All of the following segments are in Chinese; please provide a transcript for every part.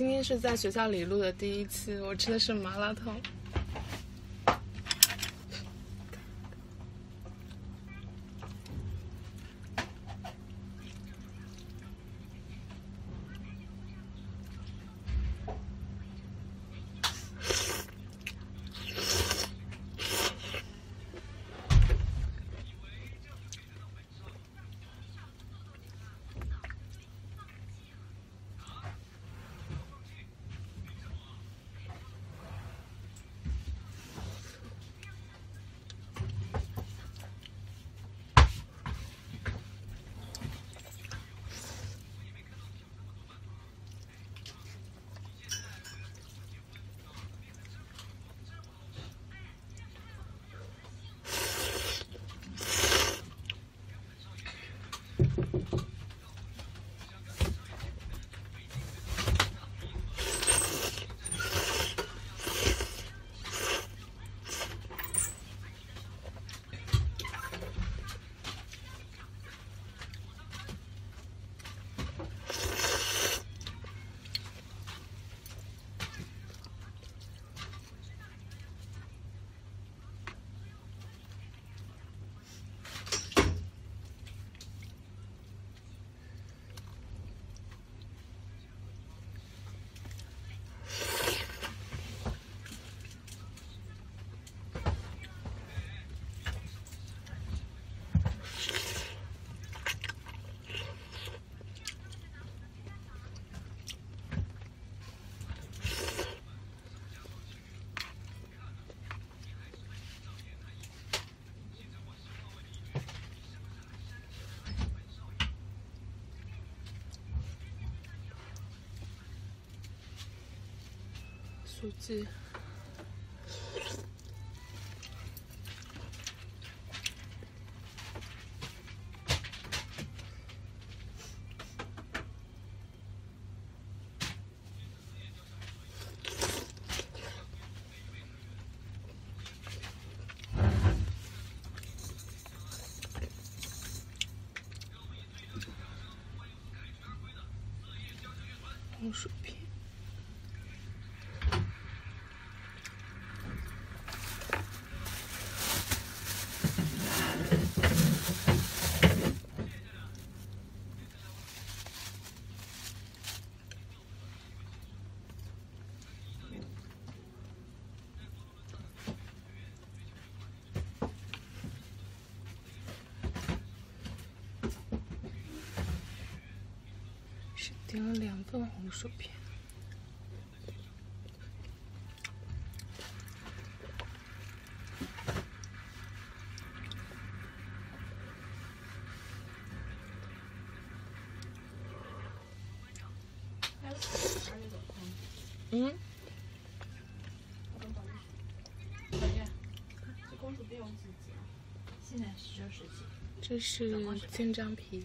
今天是在学校里录的第一期，我吃的是麻辣烫。书记。红薯片。是点了两份红薯片。嗯。这是金章皮。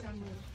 下雨了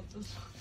love this one.